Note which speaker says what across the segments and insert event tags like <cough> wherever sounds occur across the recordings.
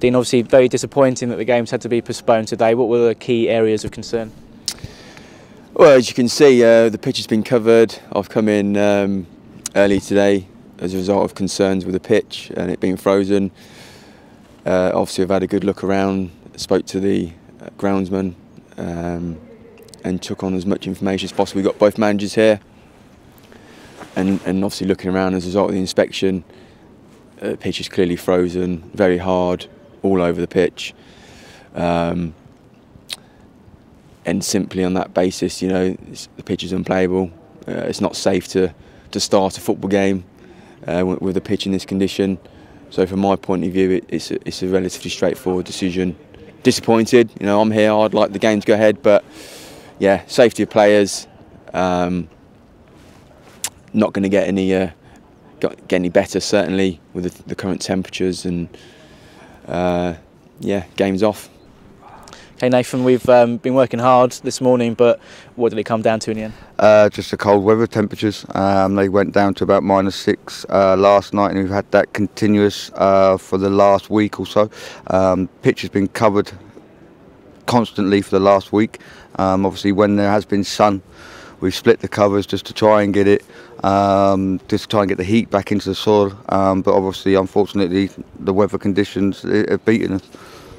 Speaker 1: Dean, obviously very disappointing that the games had to be postponed today. What were the key areas of concern?
Speaker 2: Well, as you can see, uh, the pitch has been covered. I've come in um, early today as a result of concerns with the pitch and it being frozen. Uh, obviously, I've had a good look around, spoke to the uh, groundsman, um, and took on as much information as possible. We've got both managers here, and, and obviously looking around as a result of the inspection, uh, the pitch is clearly frozen, very hard, all over the pitch. Um, and simply on that basis, you know, the pitch is unplayable. Uh, it's not safe to, to start a football game uh, with a pitch in this condition. So from my point of view, it, it's, a, it's a relatively straightforward decision. Disappointed, you know, I'm here, I'd like the game to go ahead, but yeah, safety of players, um, not going to get any uh, get any better certainly with the, the current temperatures and uh, yeah, game's off.
Speaker 1: Okay, Nathan, we've um, been working hard this morning, but what did it come down to in the end?
Speaker 3: Uh, just the cold weather temperatures. Um, they went down to about minus six uh, last night, and we've had that continuous uh, for the last week or so. Um, pitch has been covered constantly for the last week. Um, obviously, when there has been sun, we've split the covers just to try and get it, um, just to try and get the heat back into the soil. Um, but obviously, unfortunately, the weather conditions have beaten us.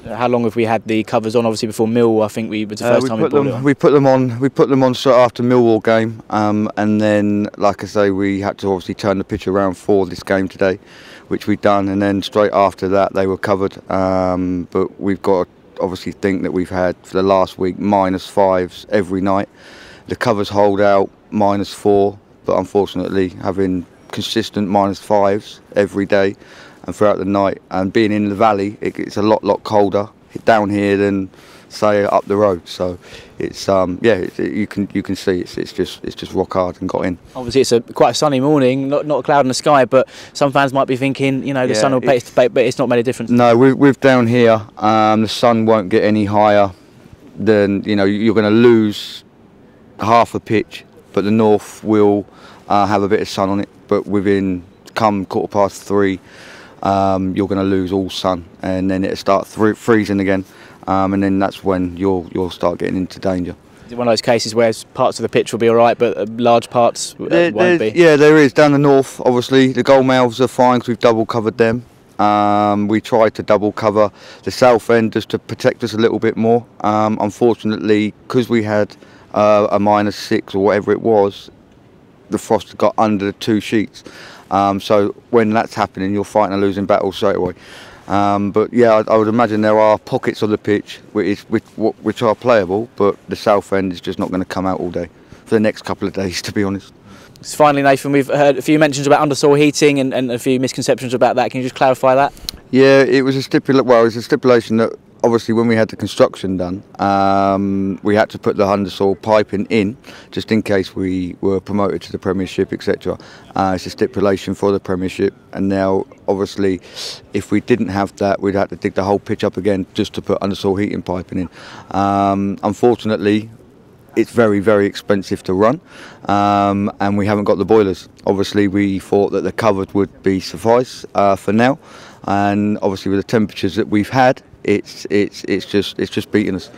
Speaker 1: How long have we had the covers on? Obviously, before Millwall, I think we was the uh, first uh, time we
Speaker 3: put them. We put them on. We put them on straight after Millwall game, um, and then, like I say, we had to obviously turn the pitch around for this game today, which we've done, and then straight after that they were covered. Um, but we've got to obviously think that we've had for the last week minus fives every night. The covers hold out minus four, but unfortunately, having consistent minus fives every day and throughout the night. And being in the valley, it gets a lot, lot colder down here than say up the road. So it's um, yeah, it, you can you can see it's it's just it's just rock hard and got in.
Speaker 1: Obviously, it's a quite a sunny morning, not not a cloud in the sky, but some fans might be thinking, you know, the yeah, sun will bait, but it's not made a difference.
Speaker 3: No, with, with down here, um, the sun won't get any higher than you know you're going to lose half a pitch, but the north will uh, have a bit of sun on it. But within come quarter past three um, you're going to lose all sun, and then it'll start freezing again, um, and then that's when you'll you'll start getting into danger.
Speaker 1: Is it one of those cases where parts of the pitch will be all right, but uh, large parts uh, there, won't be?
Speaker 3: Yeah, there is down the north. Obviously, the goal mouths are fine because we've double covered them. Um, we tried to double cover the south end just to protect us a little bit more. Um, unfortunately, because we had uh, a minus six or whatever it was, the frost got under the two sheets. Um, so when that's happening, you're fighting a losing battle straight away. Um, but yeah, I, I, would imagine there are pockets of the pitch which, which, which are playable, but the south end is just not going to come out all day for the next couple of days, <laughs> to be honest.
Speaker 1: Finally, Nathan, we've heard a few mentions about undersoil heating and, and a few misconceptions about that. Can you just clarify that?
Speaker 3: Yeah, it was a stipulation. Well, it was a stipulation that obviously when we had the construction done, um, we had to put the undersoil piping in just in case we were promoted to the Premiership, etc. Uh, it's a stipulation for the Premiership, and now obviously, if we didn't have that, we'd have to dig the whole pitch up again just to put undersoil heating piping in. Um, unfortunately, it's very, very expensive to run, um, and we haven't got the boilers. Obviously, we thought that the covered would be suffice uh, for now, and obviously with the temperatures that we've had, it's it's it's just it's just beating us.